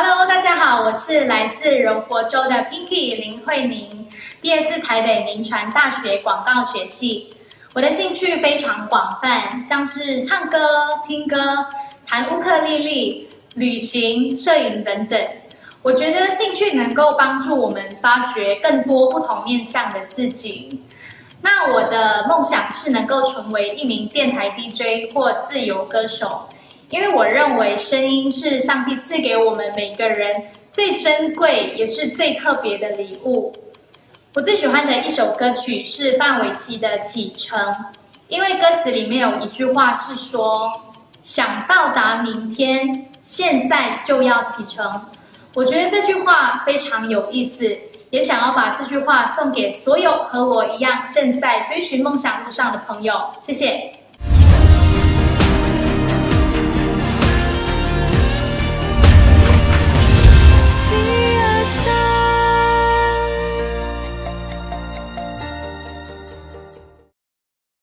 Hello，大家好，我是来自柔佛州的 Pinky 林慧宁，毕业自台北名传大学广告学系。我的兴趣非常广泛，像是唱歌、听歌、弹乌克丽丽、旅行、摄影等等。我觉得兴趣能够帮助我们发掘更多不同面向的自己。那我的梦想是能够成为一名电台 DJ 或自由歌手，因为我认为声音是上帝赐给我们每个人最珍贵也是最特别的礼物。我最喜欢的一首歌曲是范玮琪的《启程》，因为歌词里面有一句话是说：“想到达明天，现在就要启程。”我觉得这句话非常有意思。也想要把这句话送给所有和我一样正在追寻梦想路上的朋友，谢谢。